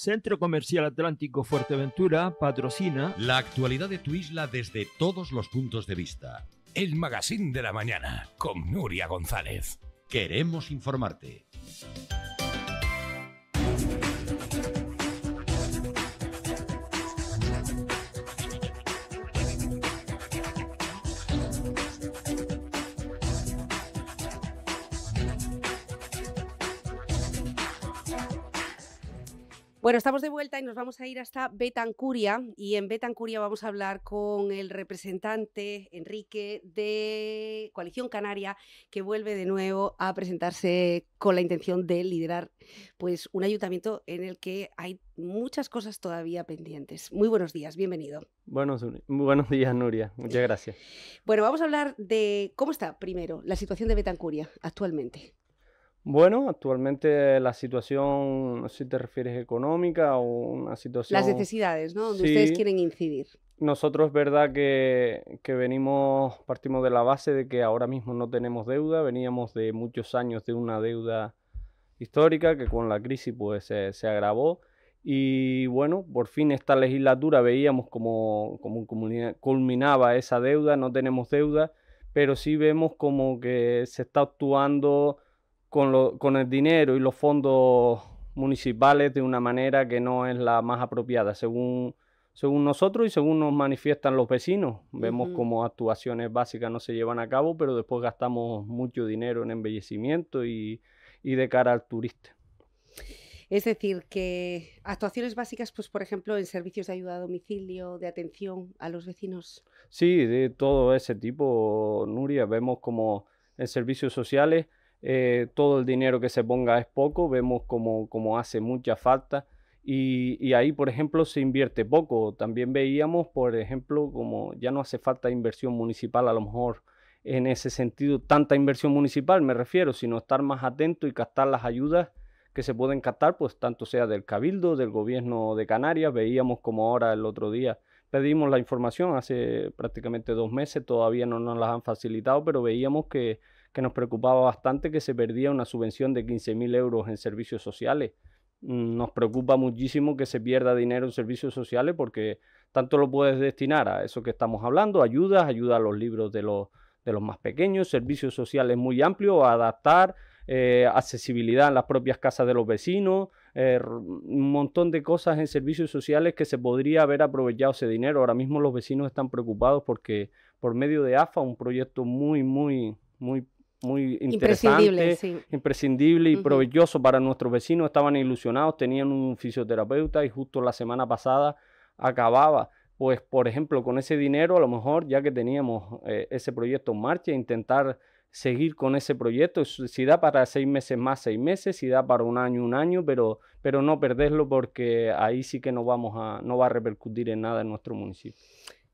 Centro Comercial Atlántico Fuerteventura patrocina la actualidad de tu isla desde todos los puntos de vista. El Magazine de la Mañana con Nuria González. Queremos informarte. Bueno, estamos de vuelta y nos vamos a ir hasta Betancuria y en Betancuria vamos a hablar con el representante Enrique de Coalición Canaria que vuelve de nuevo a presentarse con la intención de liderar pues un ayuntamiento en el que hay muchas cosas todavía pendientes. Muy buenos días, bienvenido. Buenos, buenos días, Nuria. Muchas gracias. Bueno, vamos a hablar de cómo está primero la situación de Betancuria actualmente. Bueno, actualmente la situación, no sé si te refieres económica o una situación... Las necesidades, ¿no? Donde ustedes quieren incidir. Nosotros es verdad que, que, venimos, partimos de la base de que ahora mismo no tenemos deuda, veníamos de muchos años de una deuda histórica que con la crisis pues se, se agravó y bueno, por fin esta legislatura veíamos como, como culminaba esa deuda, no tenemos deuda, pero sí vemos como que se está actuando con, lo, con el dinero y los fondos municipales de una manera que no es la más apropiada, según, según nosotros y según nos manifiestan los vecinos. Vemos como actuaciones básicas no se llevan a cabo, pero después gastamos mucho dinero en embellecimiento y, y de cara al turista. Es decir, que actuaciones básicas, pues por ejemplo, en servicios de ayuda a domicilio, de atención a los vecinos. Sí, de todo ese tipo, Nuria. Vemos como en servicios sociales eh, todo el dinero que se ponga es poco, vemos como, como hace mucha falta y, y, ahí, por ejemplo, se invierte poco. También veíamos, por ejemplo, como ya no hace falta inversión municipal, a lo mejor en ese sentido, tanta inversión municipal me refiero, sino estar más atento y captar las ayudas que se pueden captar, pues tanto sea del Cabildo, del gobierno de Canarias, veíamos como ahora el otro día pedimos la información hace prácticamente dos meses, todavía no nos las han facilitado, pero veíamos que que nos preocupaba bastante que se perdía una subvención de 15.000 euros en servicios sociales. Mm, nos preocupa muchísimo que se pierda dinero en servicios sociales porque tanto lo puedes destinar a eso que estamos hablando, ayudas, ayuda a los libros de los, de los más pequeños, servicios sociales muy amplios, adaptar, eh, accesibilidad en las propias casas de los vecinos, eh, un montón de cosas en servicios sociales que se podría haber aprovechado ese dinero. Ahora mismo los vecinos están preocupados porque por medio de AFA, un proyecto muy, muy, muy muy interesante, imprescindible, y provechoso para nuestros vecinos. Estaban ilusionados, tenían un fisioterapeuta y justo la semana pasada acababa. Pues, por ejemplo, con ese dinero, a lo mejor ya que teníamos eh, ese proyecto en marcha, intentar seguir con ese proyecto. Si da para seis meses más, seis meses, si da para un año, un año, pero, pero no perderlo porque ahí sí que no, vamos a, no va a repercutir en nada en nuestro municipio.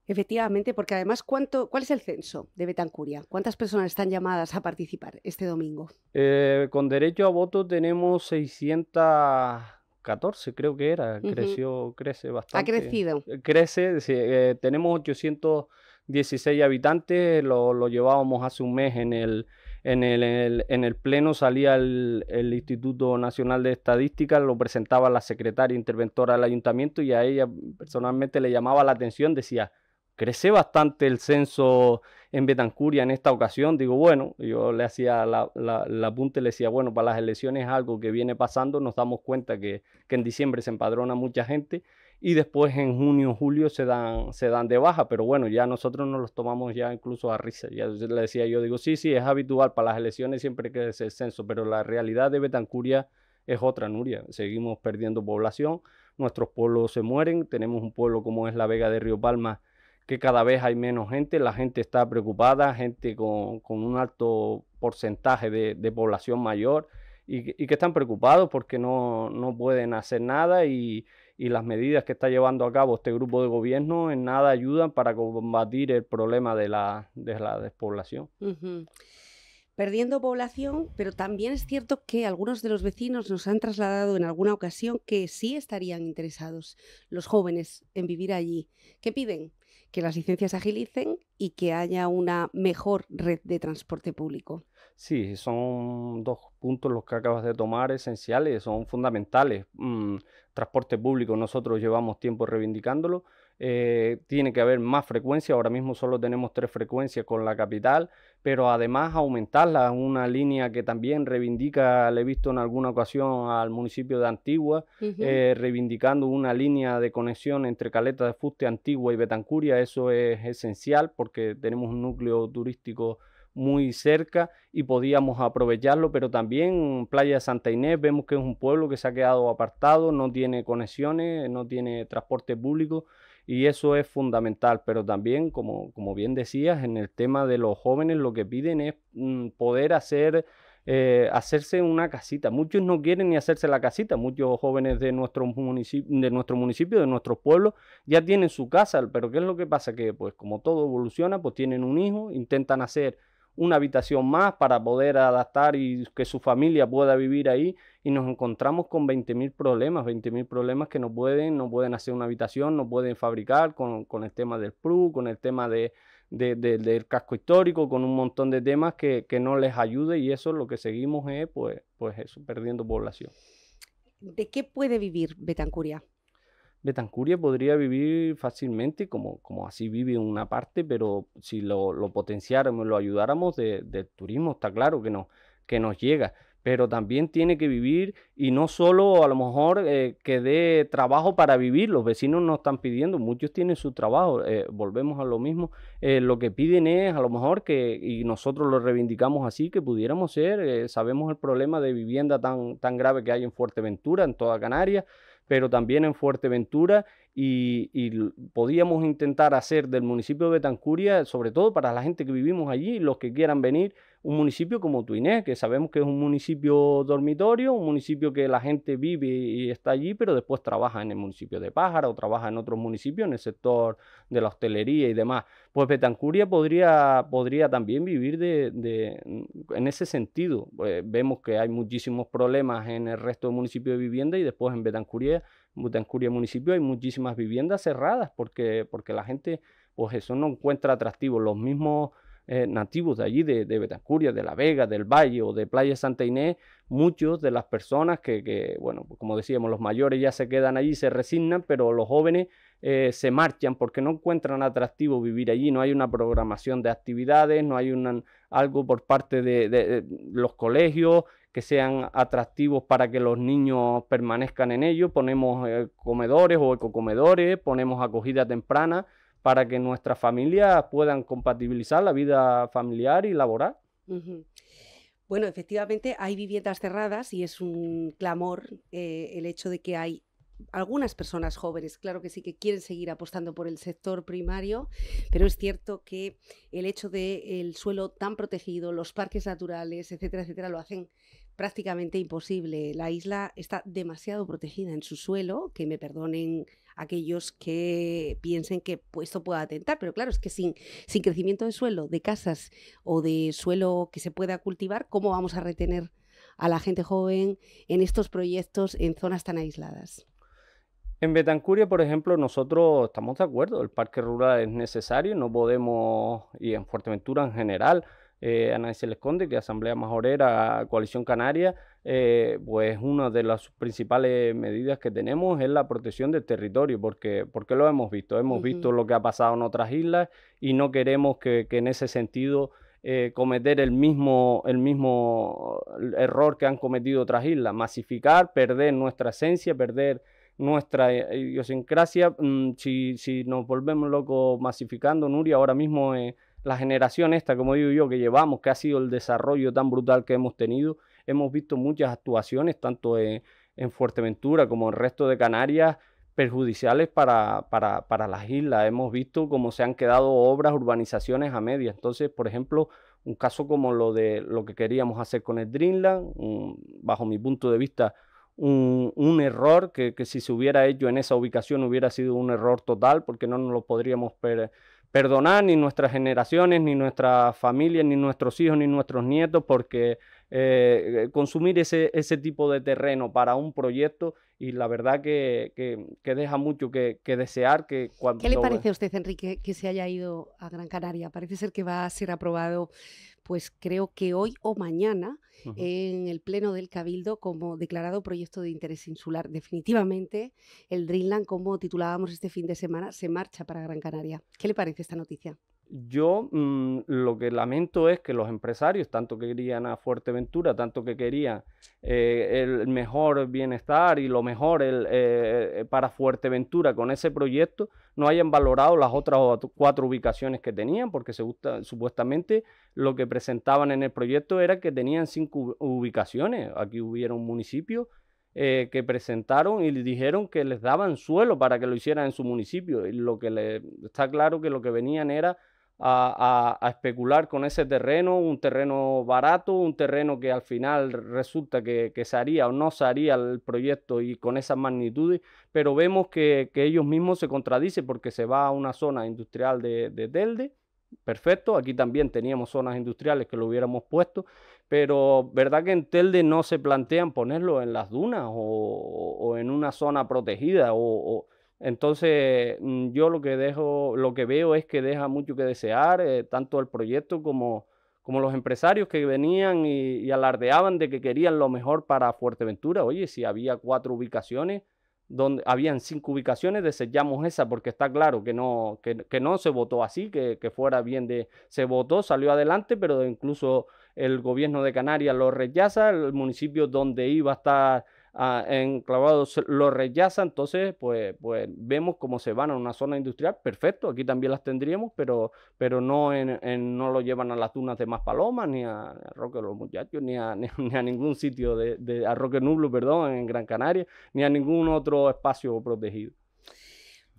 Efectivamente, porque además, ¿cuánto, ¿cuál es el censo de Betancuria? ¿Cuántas personas están llamadas a participar este domingo? Eh, con derecho a voto tenemos 614, creo que era. Creció, crece bastante. Ha crecido. Eh, crece, eh, tenemos 816 habitantes, lo, lo, llevábamos hace un mes en el, en el, en el, pleno, salía el, el, Instituto Nacional de Estadística, lo presentaba la secretaria interventora del ayuntamiento y a ella personalmente le llamaba la atención, decía, crece bastante el censo en Betancuria en esta ocasión. Digo, bueno, yo le hacía la, la, apunte, le decía, bueno, para las elecciones es algo que viene pasando, nos damos cuenta que, en diciembre se empadrona mucha gente y después en junio, julio se dan, se dan de baja, pero bueno, ya nosotros nos los tomamos ya incluso a risa. Ya le decía yo, digo, sí, sí, es habitual, para las elecciones siempre crece el censo, pero la realidad de Betancuria es otra, Nuria. Seguimos perdiendo población, nuestros pueblos se mueren, tenemos un pueblo como es la Vega de Río Palma, que cada vez hay menos gente, la gente está preocupada, gente con, un alto porcentaje de, población mayor y, que están preocupados porque no, pueden hacer nada y, las medidas que está llevando a cabo este grupo de gobierno en nada ayudan para combatir el problema de la, de la despoblación. Perdiendo población, pero también es cierto que algunos de los vecinos nos han trasladado en alguna ocasión que sí estarían interesados, los jóvenes, en vivir allí. ¿Qué piden? Que las licencias agilicen y que haya una mejor red de transporte público. Sí, son dos puntos los que acabas de tomar esenciales, son fundamentales. Mm, transporte público, nosotros llevamos tiempo reivindicándolo. Eh, tiene que haber más frecuencia, ahora mismo solo tenemos tres frecuencias con la capital, pero además aumentarla, una línea que también reivindica, le he visto en alguna ocasión al municipio de Antigua, eh, reivindicando una línea de conexión entre Caleta de Fuste, Antigua y Betancuria, eso es esencial porque tenemos un núcleo turístico muy cerca y podíamos aprovecharlo, pero también Playa de Santa Inés vemos que es un pueblo que se ha quedado apartado, no tiene conexiones, no tiene transporte público y eso es fundamental, pero también, como, como bien decías, en el tema de los jóvenes lo que piden es mm, poder hacer... Eh, hacerse una casita. Muchos no quieren ni hacerse la casita. Muchos jóvenes de nuestro municipio, de nuestro municipio, de nuestros pueblos, ya tienen su casa. Pero ¿qué es lo que pasa? Que pues como todo evoluciona, pues tienen un hijo, intentan hacer una habitación más para poder adaptar y que su familia pueda vivir ahí y nos encontramos con 20.000 problemas, 20.000 problemas que no pueden, no pueden hacer una habitación, no pueden fabricar con, el tema del PRU, con el tema de, del casco histórico, con un montón de temas que, que, no les ayude y eso lo que seguimos es pues, pues eso, perdiendo población. ¿De qué puede vivir Betancuria? Betancuria podría vivir fácilmente como, como así vive una parte, pero si lo, lo potenciáramos, lo ayudáramos del turismo, está claro que, no, que nos llega. Pero también tiene que vivir y no solo a lo mejor eh, que dé trabajo para vivir. Los vecinos nos están pidiendo, muchos tienen su trabajo. Eh, volvemos a lo mismo. Eh, lo que piden es a lo mejor que, y nosotros lo reivindicamos así, que pudiéramos ser, sabemos el problema de vivienda tan, tan grave que hay en Fuerteventura, en toda Canarias pero también en Fuerteventura y, podíamos intentar hacer del municipio de Betancuria, sobre todo para la gente que vivimos allí, los que quieran venir, un municipio como Tuiné, que sabemos que es un municipio dormitorio, un municipio que la gente vive y está allí, pero después trabaja en el municipio de Pájara o trabaja en otros municipios, en el sector de la hostelería y demás. Pues Betancuria podría, podría también vivir de, en ese sentido. Pues vemos que hay muchísimos problemas en el resto del municipio de vivienda y después en Betancuria, Betancuria municipio hay muchísimas viviendas cerradas porque, porque la gente pues eso no encuentra atractivo. Los mismos eh, nativos de allí, de, de, Betancuria, de La Vega, del Valle o de Playa Santa Inés, muchos de las personas que, bueno, pues como decíamos, los mayores ya se quedan allí, se resignan, pero los jóvenes eh, se marchan porque no encuentran atractivo vivir allí, no hay una programación de actividades, no hay algo por parte de, los colegios que sean atractivos para que los niños permanezcan en ellos, ponemos eh, comedores o ecocomedores, ponemos acogida temprana, para que nuestras familias puedan compatibilizar la vida familiar y laboral. Bueno, efectivamente hay viviendas cerradas y es un clamor eh, el hecho de que hay algunas personas jóvenes, claro que sí, que quieren seguir apostando por el sector primario, pero es cierto que el hecho de el suelo tan protegido, los parques naturales, etcétera, etcétera, lo hacen prácticamente imposible. La isla está demasiado protegida en su suelo, que me perdonen aquellos que piensen que pues, esto pueda atentar. Pero claro, es que sin, sin crecimiento de suelo, de casas o de suelo que se pueda cultivar, ¿cómo vamos a retener a la gente joven en estos proyectos en zonas tan aisladas? En Betancuria, por ejemplo, nosotros estamos de acuerdo, el parque rural es necesario, no podemos, y en Fuerteventura en general, eh, a nadie se le esconde que Asamblea Majorera, Coalición Canaria, eh, pues una de las principales medidas que tenemos es la protección del territorio, porque, porque lo hemos visto, hemos visto lo que ha pasado en otras islas y no queremos que, en ese sentido eh, cometer el mismo, el mismo error que han cometido otras islas, masificar, perder nuestra esencia, perder nuestra idiosincrasia. Mm, si, si nos volvemos locos masificando, Nuria, ahora mismo la generación esta, como digo yo, que llevamos, que ha sido el desarrollo tan brutal que hemos tenido, hemos visto muchas actuaciones, tanto en, Fuerteventura como en el resto de Canarias, perjudiciales para, para, para, las islas. Hemos visto cómo se han quedado obras, urbanizaciones a medias. Entonces, por ejemplo, un caso como lo de lo que queríamos hacer con el Dreamland, bajo mi punto de vista, un, un error que, que, si se hubiera hecho en esa ubicación hubiera sido un error total, porque no nos lo podríamos per perdonar ni nuestras generaciones, ni nuestras familias, ni nuestros hijos, ni nuestros nietos, porque eh, consumir ese, ese tipo de terreno para un proyecto y la verdad que, que, deja mucho que, que, desear. Que cuando ¿Qué le parece a usted, Enrique, que se haya ido a Gran Canaria? Parece ser que va a ser aprobado pues creo que hoy o mañana en el Pleno del Cabildo como declarado proyecto de interés insular. Definitivamente el Dreamland, como titulábamos este fin de semana, se marcha para Gran Canaria. ¿Qué le parece esta noticia? Yo mm, lo que lamento es que los empresarios, tanto que querían a Fuerteventura, tanto que querían eh, el mejor bienestar y lo mejor el, eh, para Fuerteventura con ese proyecto, no hayan valorado las otras cuatro ubicaciones que tenían, porque se supuestamente lo que presentaban en el proyecto era que tenían cinco ubicaciones. Aquí hubiera un municipio eh, que presentaron y dijeron que les daban suelo para que lo hicieran en su municipio. Y lo que está claro que lo que venían era a, especular con ese terreno, un terreno barato, un terreno que al final resulta que, se haría o no se haría el proyecto y con esas magnitudes, pero vemos que, ellos mismos se contradicen porque se va a una zona industrial de, de Telde, perfecto, aquí también teníamos zonas industriales que lo hubiéramos puesto, pero verdad que en Telde no se plantean ponerlo en las dunas o, en una zona protegida o entonces, mm, yo lo que dejo, lo que veo es que deja mucho que desear, eh, tanto el proyecto como, como los empresarios que venían y, alardeaban de que querían lo mejor para Fuerteventura. Oye, si había cuatro ubicaciones, donde habían cinco ubicaciones, desechamos esa porque está claro que no, que, no se votó así, que, que, fuera bien de, se votó, salió adelante, pero incluso el gobierno de Canarias lo rechaza, el municipio donde iba a estar enclavados lo rechaza, entonces pues, pues vemos cómo se van a una zona industrial, perfecto, aquí también las tendríamos, pero, pero no, en, no lo llevan a las dunas de Maspalomas, ni a, Roque de los Muchachos, ni a, ni, a ningún sitio de, de a Roque Nublo, perdón, en Gran Canaria, ni a ningún otro espacio protegido.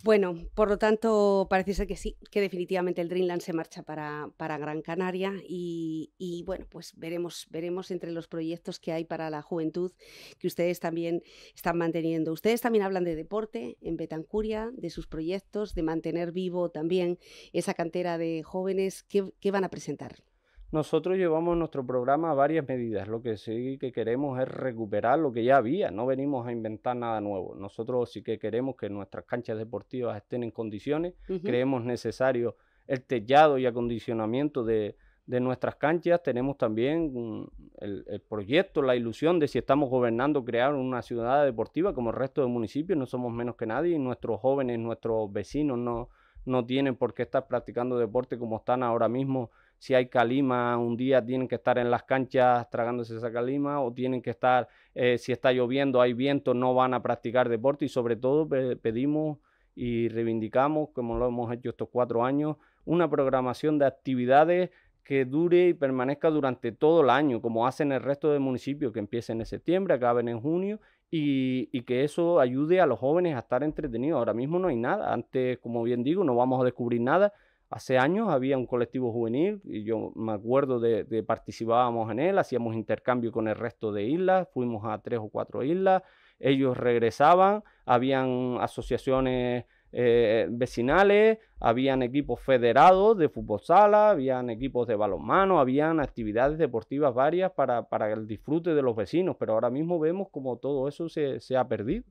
Bueno, por lo tanto, parece ser que sí, que definitivamente el Dreamland se marcha para, para Gran Canaria y, bueno, pues veremos, veremos entre los proyectos que hay para la juventud que ustedes también están manteniendo. Ustedes también hablan de deporte en Betancuria, de sus proyectos, de mantener vivo también esa cantera de jóvenes. qué van a presentar? Nosotros llevamos nuestro programa a varias medidas. Lo que sí que queremos es recuperar lo que ya había. No venimos a inventar nada nuevo. Nosotros sí que queremos que nuestras canchas deportivas estén en condiciones. Creemos necesario el tellado y acondicionamiento de, nuestras canchas. Tenemos también mm, el, proyecto, la ilusión de si estamos gobernando, crear una ciudad deportiva como el resto de municipios. No somos menos que nadie y nuestros jóvenes, nuestros vecinos no, no tienen por qué estar practicando deporte como están ahora mismo si hay calima un día tienen que estar en las canchas tragándose esa calima o tienen que estar, eh, si está lloviendo, hay viento, no van a practicar deporte y sobre todo pedimos y reivindicamos, como lo hemos hecho estos cuatro años, una programación de actividades que dure y permanezca durante todo el año, como hacen el resto de municipios, que empiecen en septiembre, acaben en junio, y, y, que eso ayude a los jóvenes a estar entretenidos. Ahora mismo no hay nada, antes, como bien digo, no vamos a descubrir nada, Hace años había un colectivo juvenil y yo me acuerdo de, de, participábamos en él, hacíamos intercambio con el resto de islas, fuimos a tres o cuatro islas, ellos regresaban, habían asociaciones eh, vecinales, habían equipos federados de fútbol sala, habían equipos de balonmano, habían actividades deportivas varias para, para el disfrute de los vecinos, pero ahora mismo vemos como todo eso se, se ha perdido.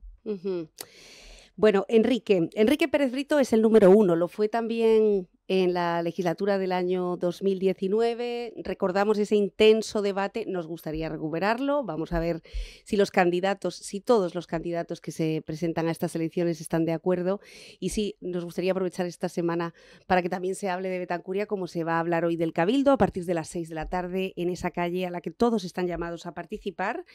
Bueno, Enrique, Enrique Pérez Brito es el número uno, lo fue también en la legislatura del año 2019. Recordamos ese intenso debate, nos gustaría recuperarlo. Vamos a ver si los candidatos, si todos los candidatos que se presentan a estas elecciones están de acuerdo y si nos gustaría aprovechar esta semana para que también se hable de Betancuria, como se va a hablar hoy del Cabildo a partir de las 6 de la tarde en esa calle a la que todos están llamados a participar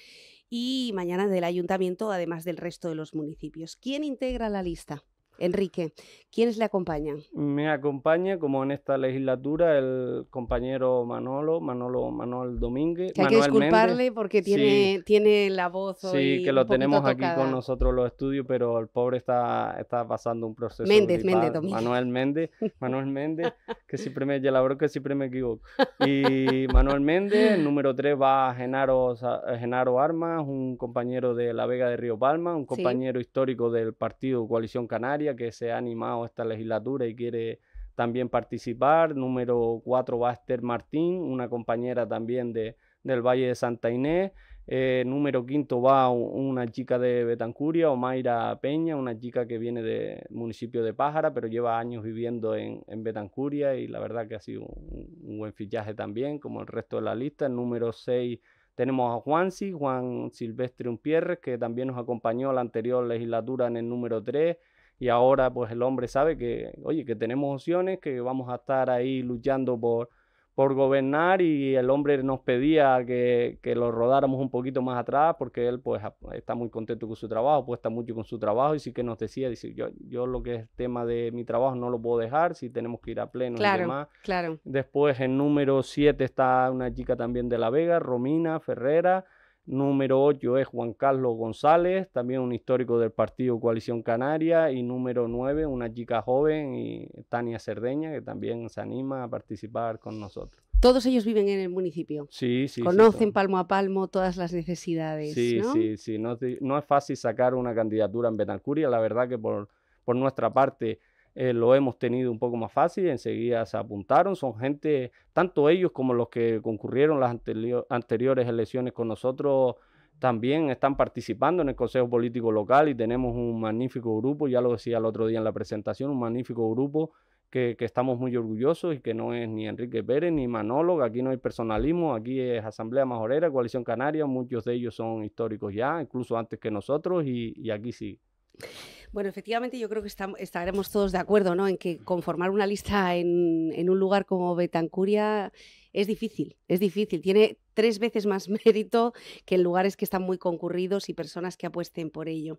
y mañana del ayuntamiento, además del resto de los municipios. ¿Quién integra la lista? Enrique, ¿quiénes le acompañan? Me acompaña, como en esta legislatura, el compañero Manolo, Manolo Manuel Domínguez. Que hay que disculparle porque tiene, tiene la voz hoy Sí, que lo tenemos aquí con nosotros los estudios, pero el pobre está, está pasando un proceso. Méndez, Méndez, Domínguez. Manuel Méndez, Manuel Méndez, que siempre me, ya la que siempre me equivoco. Y Manuel Méndez, el número 3 va a Genaro, Genaro Armas, un compañero de La Vega de Río Palma, un compañero histórico del partido Coalición Canaria que se ha animado esta legislatura y quiere también participar. Número 4 va Esther Martín, una compañera también de, del Valle de Santa Inés. Eh, número quinto va una chica de Betancuria, Omaira Peña, una chica que viene del municipio de Pájara, pero lleva años viviendo en, en Betancuria y la verdad que ha sido un, buen fichaje también, como el resto de la lista. El número seis tenemos a Juansi, Juan Silvestre Umpierres, que también nos acompañó la anterior legislatura en el número 3 y ahora pues el hombre sabe que, oye, que tenemos opciones, que vamos a estar ahí luchando por, por gobernar y el hombre nos pedía que, que, lo rodáramos un poquito más atrás porque él pues está muy contento con su trabajo, apuesta mucho con su trabajo y sí que nos decía, dice, yo, yo lo que es tema de mi trabajo no lo puedo dejar, si tenemos que ir a pleno claro, y demás. Claro. Después en número 7 está una chica también de La Vega, Romina Ferrera. Número 8 es Juan Carlos González, también un histórico del partido Coalición Canaria. Y número 9, una chica joven, y Tania Cerdeña, que también se anima a participar con nosotros. Todos ellos viven en el municipio. Sí, sí. Conocen sí, palmo a palmo todas las necesidades. Sí, ¿no? sí, sí. No, no, es fácil sacar una candidatura en Betancuria. La verdad que por, por nuestra parte eh, lo hemos tenido un poco más fácil, enseguida se apuntaron, son gente, tanto ellos como los que concurrieron las anterior, anteriores elecciones con nosotros, también están participando en el Consejo Político Local y tenemos un magnífico grupo, ya lo decía el otro día en la presentación, un magnífico grupo que, que, estamos muy orgullosos y que no es ni Enrique Pérez ni Manolo, aquí no hay personalismo, aquí es Asamblea Majorera, Coalición Canaria, muchos de ellos son históricos ya, incluso antes que nosotros y, y aquí sí. Bueno, efectivamente yo creo que estaremos todos de acuerdo ¿no? en que conformar una lista en, en un lugar como Betancuria es difícil, es difícil. Tiene tres veces más mérito que en lugares que están muy concurridos y personas que apuesten por ello.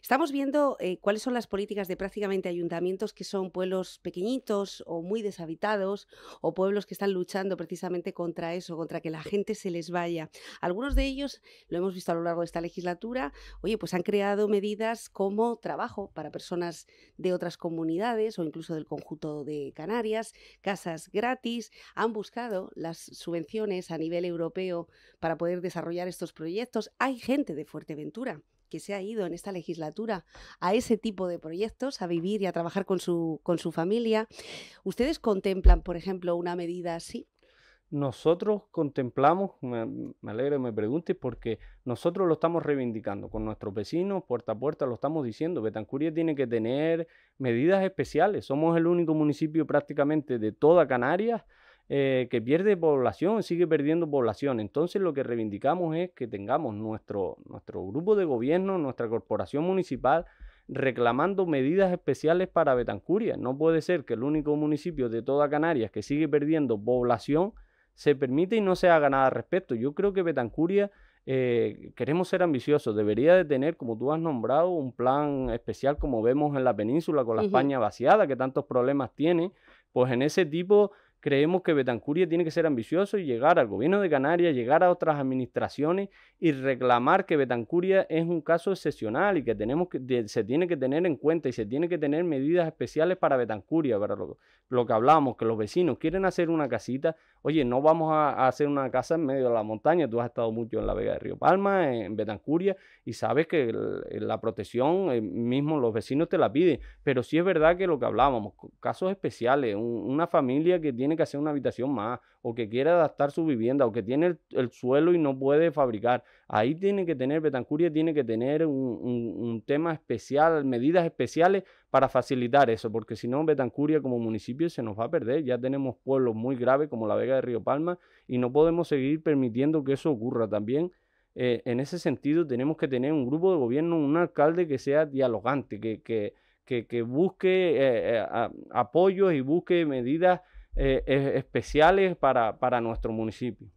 Estamos viendo eh, cuáles son las políticas de prácticamente ayuntamientos que son pueblos pequeñitos o muy deshabitados o pueblos que están luchando precisamente contra eso, contra que la gente se les vaya. Algunos de ellos, lo hemos visto a lo largo de esta legislatura, oye, pues han creado medidas como trabajo para personas de otras comunidades o incluso del conjunto de Canarias, casas gratis, han buscado las subvenciones a nivel europeo para poder desarrollar estos proyectos. Hay gente de Fuerteventura que se ha ido en esta legislatura a ese tipo de proyectos, a vivir y a trabajar con su, con su familia. ¿Ustedes contemplan, por ejemplo, una medida así? Nosotros contemplamos, me, me alegra que me preguntes, porque nosotros lo estamos reivindicando con nuestros vecinos, puerta a puerta, lo estamos diciendo. Betancuria tiene que tener medidas especiales. Somos el único municipio prácticamente de toda Canarias eh, que pierde población, sigue perdiendo población. Entonces lo que reivindicamos es que tengamos nuestro, nuestro grupo de gobierno, nuestra corporación municipal, reclamando medidas especiales para Betancuria. No puede ser que el único municipio de toda Canarias que sigue perdiendo población se permite y no se haga nada al respecto. Yo creo que Betancuria eh, queremos ser ambiciosos, debería de tener, como tú has nombrado, un plan especial como vemos en la península con la España vaciada, que tantos problemas tiene, pues en ese tipo creemos que Betancuria tiene que ser ambicioso y llegar al gobierno de Canarias, llegar a otras administraciones y reclamar que Betancuria es un caso excepcional y que tenemos que, se tiene que tener en cuenta y se tiene que tener medidas especiales para Betancuria, para lo, lo que hablábamos, que los vecinos quieren hacer una casita, oye, no vamos a, hacer una casa en medio de la montaña, tú has estado mucho en la Vega de Río Palma, en Betancuria, y sabes que la protección, eh, mismo los vecinos te la piden, pero sí es verdad que lo que hablábamos, casos especiales, un, una familia que tiene que hacer una habitación más, o que quiere adaptar su vivienda, o que tiene el, el suelo y no puede fabricar. Ahí tiene que tener, Betancuria tiene que tener un, tema especial, medidas especiales para facilitar eso, porque si no, Betancuria como municipio se nos va a perder. Ya tenemos pueblos muy graves como la Vega de Río Palma y no podemos seguir permitiendo que eso ocurra también. Eh, en ese sentido, tenemos que tener un grupo de gobierno, un alcalde que sea dialogante, que, que, que, que busque eh, eh, apoyos y busque medidas eh, especiales para, para nuestro municipio.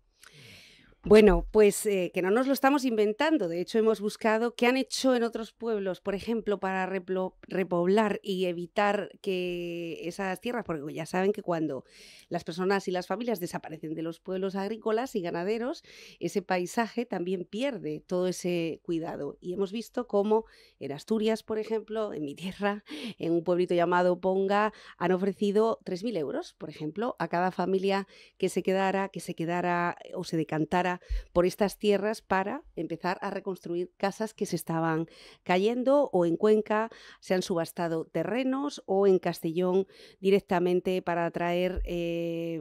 Bueno, pues eh, que no nos lo estamos inventando. De hecho, hemos buscado qué han hecho en otros pueblos, por ejemplo, para repoblar y evitar que esas tierras, porque ya saben que cuando las personas y las familias desaparecen de los pueblos agrícolas y ganaderos, ese paisaje también pierde todo ese cuidado. Y hemos visto cómo en Asturias, por ejemplo, en mi tierra, en un pueblito llamado Ponga, han ofrecido 3.000 euros, por ejemplo, a cada familia que se quedara, que se quedara o se decantara por estas tierras para empezar a reconstruir casas que se estaban cayendo o en Cuenca se han subastado terrenos o en Castellón directamente para traer eh,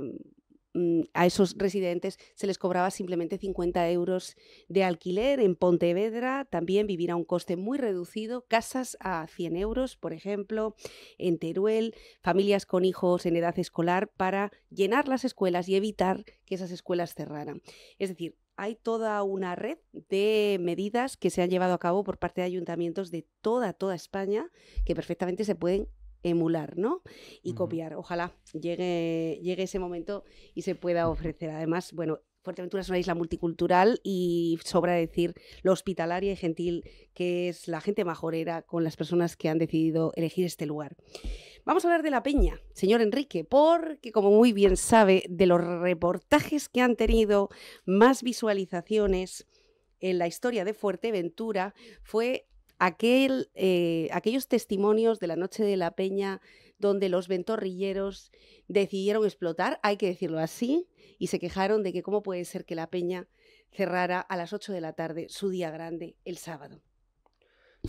a esos residentes se les cobraba simplemente 50 euros de alquiler. En Pontevedra también vivir a un coste muy reducido, casas a 100 euros, por ejemplo, en Teruel, familias con hijos en edad escolar para llenar las escuelas y evitar que esas escuelas cerraran. Es decir, hay toda una red de medidas que se han llevado a cabo por parte de ayuntamientos de toda, toda España que perfectamente se pueden emular, ¿no? Y copiar. Ojalá llegue, llegue ese momento y se pueda ofrecer. Además, bueno, Fuerteventura es una isla multicultural y sobra decir lo hospitalaria y gentil que es la gente majorera con las personas que han decidido elegir este lugar. Vamos a hablar de la peña, señor Enrique, porque como muy bien sabe, de los reportajes que han tenido más visualizaciones en la historia de Fuerteventura fue aquel, eh, aquellos testimonios de la noche de la peña donde los ventorrilleros decidieron explotar, hay que decirlo así, y se quejaron de que cómo puede ser que la peña cerrara a las 8 de la tarde su día grande el sábado.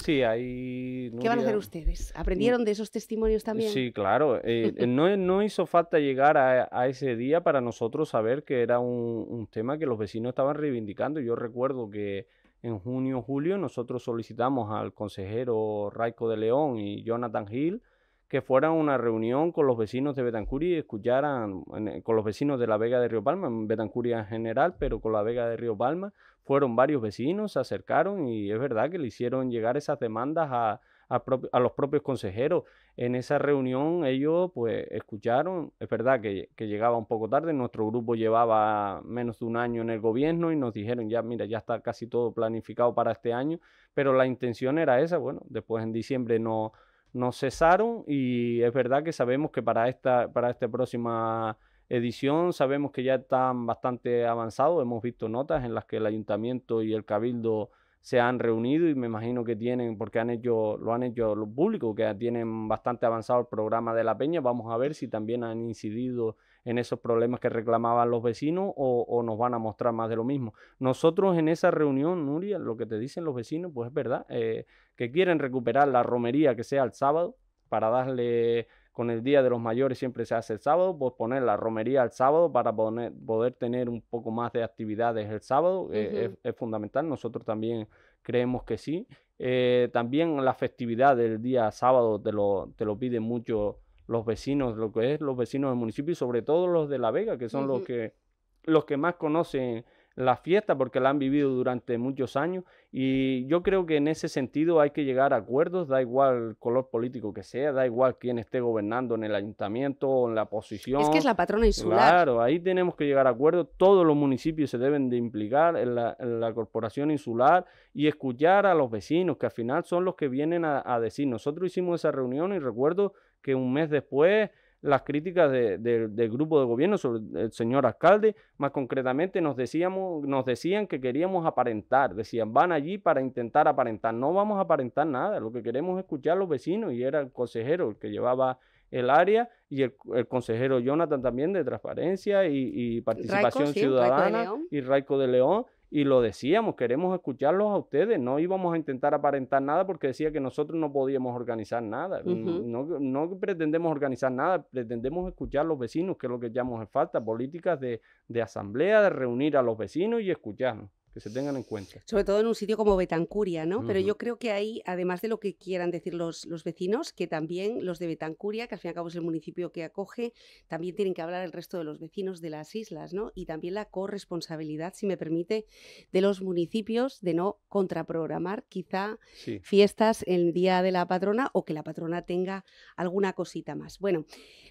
Sí, ahí... ¿Qué van a hacer ustedes? ¿Aprendieron de esos testimonios también? Sí, claro. Eh, no, no, hizo falta llegar a, ese día para nosotros saber que era un, tema que los vecinos estaban reivindicando. Yo recuerdo que en junio, julio, nosotros solicitamos al consejero Raico de León y Jonathan Hill que fueran a una reunión con los vecinos de Betancuri y escucharan, con los vecinos de la Vega de Río Palma, en Betancuri en general, pero con la Vega de Río Palma, fueron varios vecinos, se acercaron y es verdad que le hicieron llegar esas demandas a, a, los propios consejeros. En esa reunión ellos pues escucharon, es verdad que, llegaba un poco tarde, nuestro grupo llevaba menos de un año en el gobierno y nos dijeron ya, mira, ya está casi todo planificado para este año, pero la intención era esa, bueno, después en diciembre no nos cesaron y es verdad que sabemos que para esta, para esta próxima edición sabemos que ya están bastante avanzados. Hemos visto notas en las que el ayuntamiento y el cabildo se han reunido y me imagino que tienen, porque han hecho, lo han hecho los públicos, que tienen bastante avanzado el programa de la peña. Vamos a ver si también han incidido en esos problemas que reclamaban los vecinos o, nos van a mostrar más de lo mismo. Nosotros en esa reunión, Nuria, lo que te dicen los vecinos, pues es verdad, eh, que quieren recuperar la romería que sea el sábado para darle con el Día de los Mayores siempre se hace el sábado, pues poner la romería el sábado para poder tener un poco más de actividades el sábado, eh, es, fundamental, nosotros también creemos que sí. Eh, también la festividad del día sábado te lo, te lo piden mucho los vecinos, lo que es los vecinos del municipio y sobre todo los de La Vega, que son los, que, los que más conocen la fiesta porque la han vivido durante muchos años y yo creo que en ese sentido hay que llegar a acuerdos, da igual el color político que sea, da igual quién esté gobernando en el ayuntamiento o en la posición. Es que es la patrona insular. Claro, ahí tenemos que llegar a acuerdos, todos los municipios se deben de implicar en la, corporación insular y escuchar a los vecinos, que al final son los que vienen a decir, nosotros hicimos esa reunión y recuerdo que un mes después las críticas del grupo de gobierno sobre el señor alcalde, más concretamente nos, decíamos, nos decían que queríamos aparentar, decían, van allí para intentar aparentar, no vamos a aparentar nada, lo que queremos es escuchar a los vecinos y era el consejero el que llevaba el área y el, consejero Jonathan también de transparencia y, participación ciudadana y Raico de León y lo decíamos, queremos escucharlos a ustedes, no íbamos a intentar aparentar nada porque decía que nosotros no podíamos organizar nada, no, no, pretendemos organizar nada, pretendemos escuchar a los vecinos, que es lo que llamamos falta, políticas de, de asamblea, de reunir a los vecinos y escucharnos que se tengan en cuenta. Sobre todo en un sitio como Betancuria, ¿no? Pero yo creo que ahí, además de lo que quieran decir los, los vecinos, que también los de Betancuria, que al fin y al cabo es el municipio que acoge, también tienen que hablar el resto de los vecinos de las islas, ¿no? Y también la corresponsabilidad, si me permite, de los municipios de no contraprogramar quizá fiestas el día de la patrona o que la patrona tenga alguna cosita más. Bueno,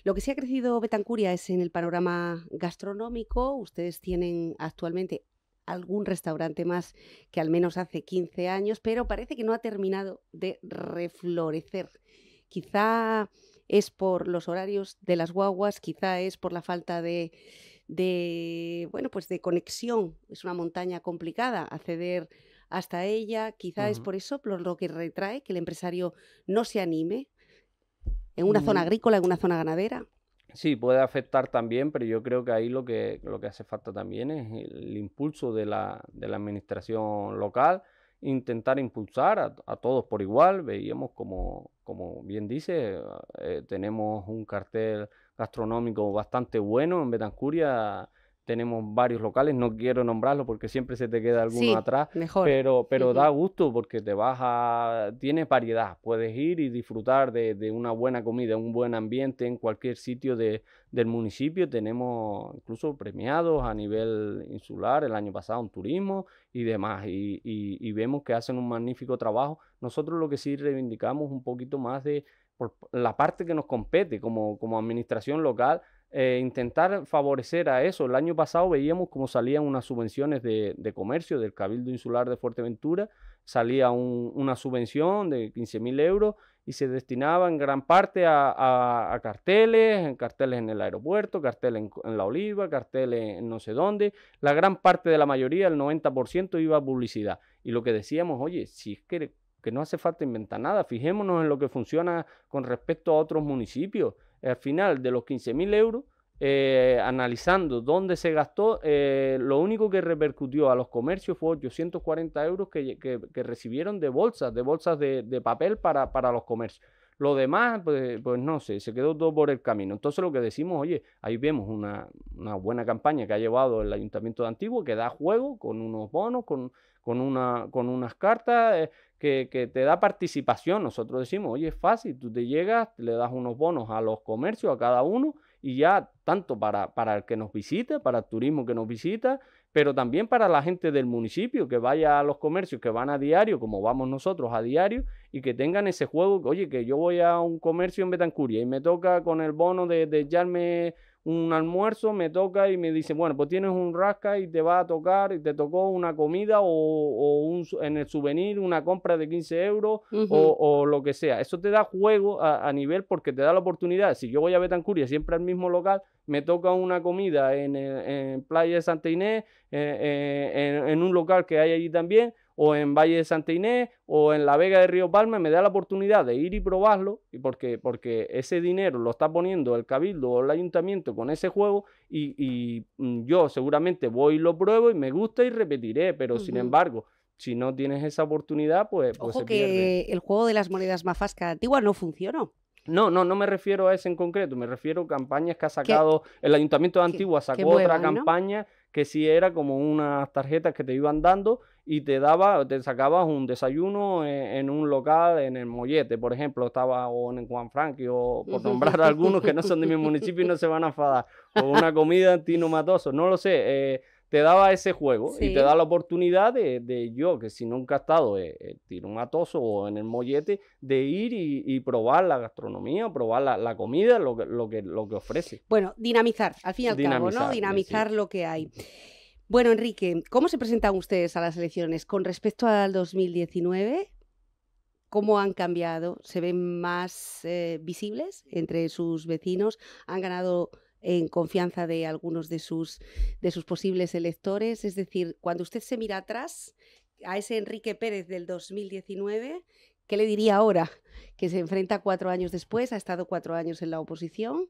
lo que sí ha crecido Betancuria es en el panorama gastronómico. Ustedes tienen actualmente algún restaurante más que al menos hace 15 años, pero parece que no ha terminado de reflorecer. Quizá es por los horarios de las guaguas, quizá es por la falta de, de bueno, pues de conexión. Es una montaña complicada acceder hasta ella, quizá es por eso por lo que retrae que el empresario no se anime en una zona mm. agrícola, en una zona ganadera. Sí, puede afectar también, pero yo creo que ahí lo que, lo que hace falta también es el impulso de la, de la administración local, intentar impulsar a, todos por igual. Veíamos como, como bien dice, eh, tenemos un cartel gastronómico bastante bueno en Betancuria tenemos varios locales, no quiero nombrarlos porque siempre se te queda alguno atrás, pero, pero da gusto porque te vas a, tienes variedad, puedes ir y disfrutar de, una buena comida, un buen ambiente en cualquier sitio de, del municipio, tenemos incluso premiados a nivel insular el año pasado en turismo y demás, y, y, vemos que hacen un magnífico trabajo, nosotros lo que sí reivindicamos un poquito más de por la parte que nos compete como, como administración local, eh, intentar favorecer a eso. El año pasado veíamos cómo salían unas subvenciones de, comercio del Cabildo Insular de Fuerteventura, salía una subvención de 15 mil euros y se destinaba en gran parte a, carteles, en carteles en el aeropuerto, carteles en, La Oliva, carteles en no sé dónde. La gran parte de la mayoría, el 90%, iba a publicidad. Y lo que decíamos, oye, si es que, que no hace falta inventar nada, fijémonos en lo que funciona con respecto a otros municipios al final de los 15.000 euros, eh, analizando dónde se gastó, eh, lo único que repercutió a los comercios fue 840 euros que, recibieron de bolsas, de bolsas de, papel para, para, los comercios. Lo demás, pues, pues, no sé, se quedó todo por el camino. Entonces lo que decimos, oye, ahí vemos una, buena campaña que ha llevado el Ayuntamiento de Antiguo, que da juego con unos bonos, con, con, una, con unas cartas. Eh, que, te da participación. Nosotros decimos, oye, es fácil, tú te llegas, le das unos bonos a los comercios, a cada uno, y ya tanto para, para el que nos visita, para el turismo que nos visita, pero también para la gente del municipio que vaya a los comercios que van a diario, como vamos nosotros a diario, y que tengan ese juego, oye, que yo voy a un comercio en Betancuria y me toca con el bono de, de un almuerzo, me toca y me dice, bueno, pues tienes un rasca y te va a tocar y te tocó una comida o, un, en el souvenir una compra de 15 euros o, lo que sea. Eso te da juego a, nivel porque te da la oportunidad. Si yo voy a Betancuria siempre al mismo local, me toca una comida en, en Playa de Santa Inés, eh, eh, en, en un local que hay allí también o en Valle de Santa Inés o en la Vega de Río Palma, me da la oportunidad de ir y probarlo, y porque, porque ese dinero lo está poniendo el cabildo o el ayuntamiento con ese juego y, mm, yo seguramente voy y lo pruebo y me gusta y repetiré, pero sin embargo, si no tienes esa oportunidad, pues, pues Ojo que el juego de las monedas mafasca antigua no funcionó. No, no, no me refiero a ese en concreto, me refiero a campañas que ha sacado el Ayuntamiento de Antigua, sacó otra campaña que sí era como unas tarjetas que te iban dando y te daba, te sacabas un desayuno en, un local en el Mollete, por ejemplo, estaba o en Juan Franqui o por nombrar algunos que no son de mi municipio y no se van a enfadar, o una comida en Tino Matoso, no lo sé. Eh, te daba ese juego y te da la oportunidad de, yo, que si nunca he estado en eh, Tiro Matoso o en el Mollete, de ir y, probar la gastronomía, probar la, comida, lo que, lo, que, lo que ofrece. Bueno, dinamizar, al fin y al cabo, ¿no? Dinamizar lo que hay. Bueno, Enrique, ¿cómo se presentan ustedes a las elecciones con respecto al 2019? ¿Cómo han cambiado? ¿Se ven más eh, visibles entre sus vecinos? ¿Han ganado en confianza de algunos de sus, de sus posibles electores? Es decir, cuando usted se mira atrás a ese Enrique Pérez del 2019, ¿qué le diría ahora? Que se enfrenta cuatro años después, ha estado cuatro años en la oposición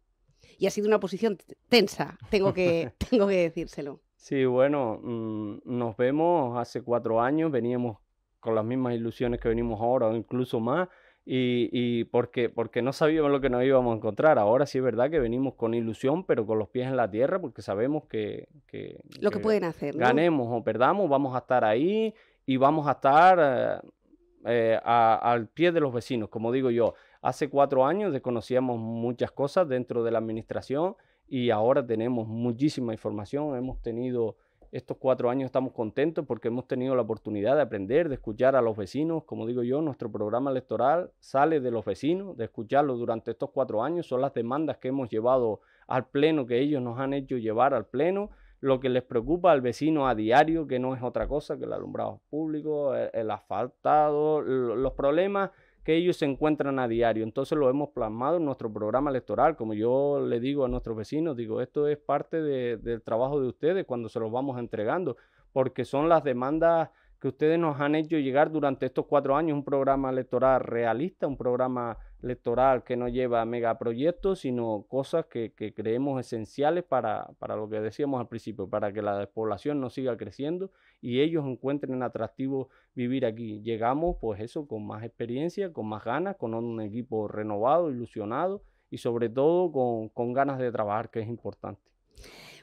y ha sido una oposición tensa, tengo que, tengo que decírselo. Sí, bueno, mm, nos vemos hace cuatro años, veníamos con las mismas ilusiones que venimos ahora o incluso más, y, y porque, porque no sabíamos lo que nos íbamos a encontrar. Ahora sí es verdad que venimos con ilusión, pero con los pies en la tierra, porque sabemos que... que lo que, pueden hacer. Ganemos o perdamos, vamos a estar ahí y vamos a estar eh, eh, al pie de los vecinos, como digo yo. Hace cuatro años desconocíamos muchas cosas dentro de la administración y ahora tenemos muchísima información. Hemos tenido estos cuatro años, estamos contentos porque hemos tenido la oportunidad de aprender, de escuchar a los vecinos. Como digo yo, nuestro programa electoral sale de los vecinos, de escucharlos durante estos cuatro años. Son las demandas que hemos llevado al Pleno, que ellos nos han hecho llevar al Pleno. Lo que les preocupa al vecino a diario, que no es otra cosa que el alumbrado público, el asfaltado, los problemas que ellos se encuentran a diario. Entonces lo hemos plasmado en nuestro programa electoral. Como yo le digo a nuestros vecinos, digo, esto es parte del trabajo de ustedes cuando se los vamos entregando, porque son las demandas que ustedes nos han hecho llegar durante estos cuatro años, un programa electoral realista, un programa electoral que no lleva megaproyectos, sino cosas que, creemos esenciales para, para, lo que decíamos al principio, para que la despoblación no siga creciendo y ellos encuentren atractivo vivir aquí. Llegamos, pues eso, con más experiencia, con más ganas, con un equipo renovado, ilusionado y sobre todo con, con ganas de trabajar, que es importante.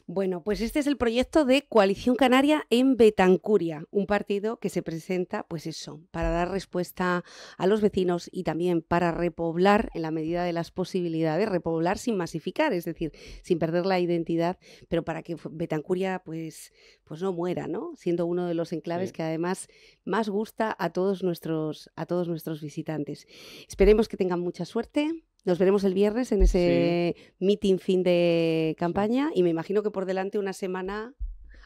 Bueno, pues este es el proyecto de Coalición Canaria en Betancuria, un partido que se presenta, pues eso, para dar respuesta a los vecinos y también para repoblar en la medida de las posibilidades, repoblar sin masificar, es decir, sin perder la identidad, pero para que Betancuria pues, pues no muera, ¿no? Siendo uno de los enclaves que además más gusta a todos nuestros, a todos nuestros visitantes. Esperemos que tengan mucha suerte nos veremos el viernes en ese meeting fin de campaña y me imagino que por delante una semana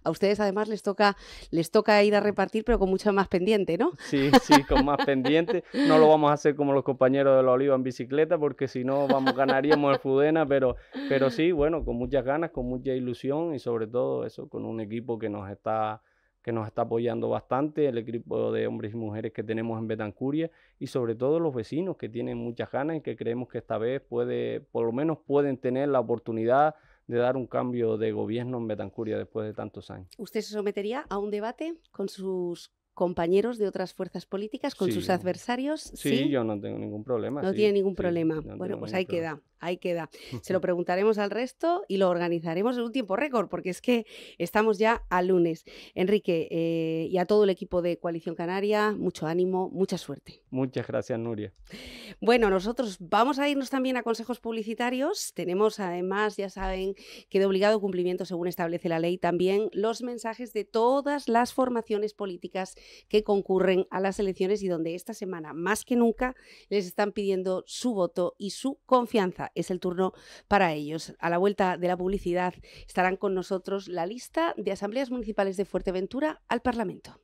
a ustedes además les toca les toca ir a repartir, pero con mucha más pendiente, ¿no? Sí, sí, con más pendiente. No lo vamos a hacer como los compañeros de la Oliva en bicicleta, porque si no vamos ganaríamos el Fudena, pero, pero sí, bueno, con muchas ganas, con mucha ilusión y sobre todo eso, con un equipo que nos está que nos está apoyando bastante, el equipo de hombres y mujeres que tenemos en Betancuria y sobre todo los vecinos que tienen muchas ganas y que creemos que esta vez puede, por lo menos pueden tener la oportunidad de dar un cambio de gobierno en Betancuria después de tantos años. ¿Usted se sometería a un debate con sus compañeros de otras fuerzas políticas, con sus adversarios? Sí, yo no tengo ningún problema. No tiene ningún problema. bueno, pues ahí queda ahí queda. Se lo preguntaremos al resto y lo organizaremos en un tiempo récord, porque es que estamos ya al lunes. Enrique, eh, y a todo el equipo de Coalición Canaria, mucho ánimo, mucha suerte. Muchas gracias, Nuria. Bueno, nosotros vamos a irnos también a consejos publicitarios. Tenemos además, ya saben, que de obligado cumplimiento, según establece la ley, también los mensajes de todas las formaciones políticas que concurren a las elecciones y donde esta semana, más que nunca, les están pidiendo su voto y su confianza es el turno para ellos. A la vuelta de la publicidad estarán con nosotros la lista de asambleas municipales de Fuerteventura al Parlamento.